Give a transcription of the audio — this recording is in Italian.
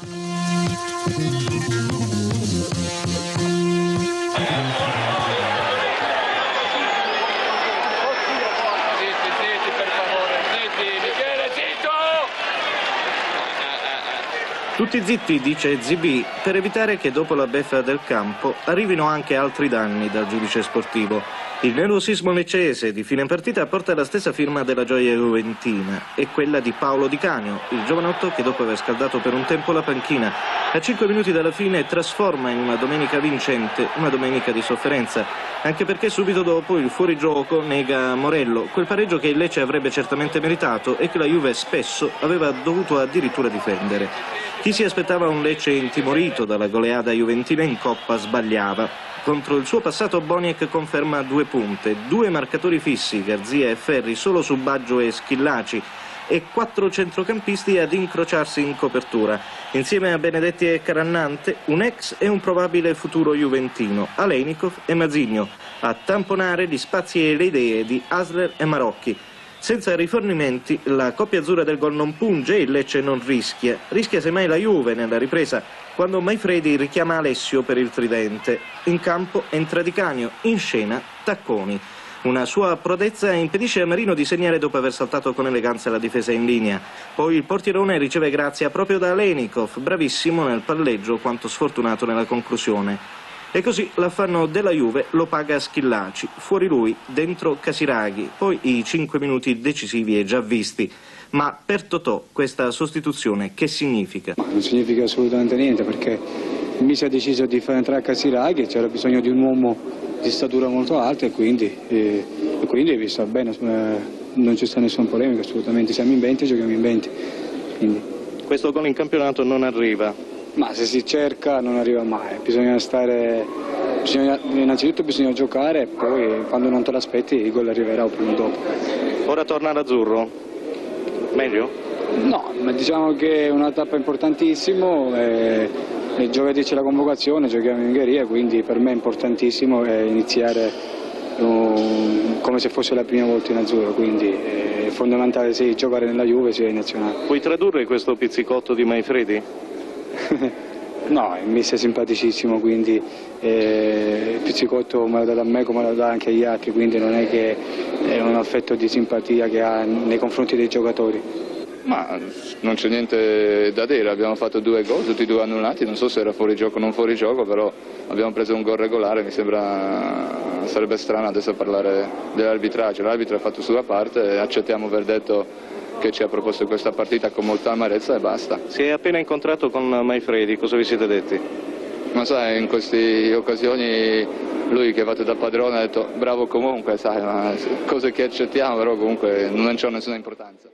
Zitti, Tutti zitti, dice ZB, per evitare che dopo la beffa del campo arrivino anche altri danni dal giudice sportivo. Il nervosismo leccese di fine partita porta la stessa firma della gioia juventina e quella di Paolo Di Canio, il giovanotto che dopo aver scaldato per un tempo la panchina, a 5 minuti dalla fine trasforma in una domenica vincente una domenica di sofferenza, anche perché subito dopo il fuorigioco nega Morello, quel pareggio che il Lecce avrebbe certamente meritato e che la Juve spesso aveva dovuto addirittura difendere. Chi si aspettava un Lecce intimorito dalla goleada juventina in Coppa sbagliava. Contro il suo passato Boniek conferma due punte, due marcatori fissi, Garzia e Ferri, solo su Baggio e Schillaci, e quattro centrocampisti ad incrociarsi in copertura. Insieme a Benedetti e Carannante, un ex e un probabile futuro juventino, Alenikov e Mazzigno, a tamponare gli spazi e le idee di Asler e Marocchi. Senza rifornimenti la coppia azzurra del gol non punge e il Lecce non rischia. Rischia semmai la Juve nella ripresa quando Maifredi richiama Alessio per il tridente. In campo entra Di Canio, in scena Tacconi. Una sua prodezza impedisce a Marino di segnare dopo aver saltato con eleganza la difesa in linea. Poi il portierone riceve grazia proprio da Lenikov, bravissimo nel palleggio quanto sfortunato nella conclusione. E così l'affanno della Juve lo paga Schillaci, fuori lui, dentro Casiraghi, poi i cinque minuti decisivi e già visti. Ma per Totò questa sostituzione che significa? Non significa assolutamente niente perché il Misi ha deciso di far entrare Casiraghi, c'era bisogno di un uomo di statura molto alta e quindi, e, e quindi vi sta bene, eh, non c'è sta nessuna polemica assolutamente, siamo in 20 e giochiamo in 20. Quindi. Questo gol in campionato non arriva. Ma se si cerca non arriva mai, bisogna stare, bisogna, innanzitutto bisogna giocare e poi quando non te l'aspetti il gol arriverà o prima o dopo. Ora torna l'azzurro. Meglio? No, ma diciamo che è una tappa importantissima e, e giovedì c'è la convocazione, giochiamo in Ungheria, quindi per me è importantissimo eh, iniziare um, come se fosse la prima volta in azzurro, quindi è fondamentale sì, giocare nella Juve sia in nazionale. Puoi tradurre questo pizzicotto di Maifredi? No, il mister è simpaticissimo, quindi eh, il pizzicotto me lo dà a me come lo dà anche agli altri, quindi non è che è un affetto di simpatia che ha nei confronti dei giocatori. Ma non c'è niente da dire, abbiamo fatto due gol, tutti e due annullati, non so se era fuori gioco o non fuori gioco, però abbiamo preso un gol regolare, mi sembra sarebbe strano adesso parlare dell'arbitraggio, l'arbitro ha fatto sua parte accettiamo il verdetto che ci ha proposto questa partita con molta amarezza e basta. Si è appena incontrato con Maifredi, cosa vi siete detti? Ma sai, in queste occasioni lui che ha fatto da padrone ha detto bravo comunque, sai, ma cose che accettiamo però comunque non hanno nessuna importanza.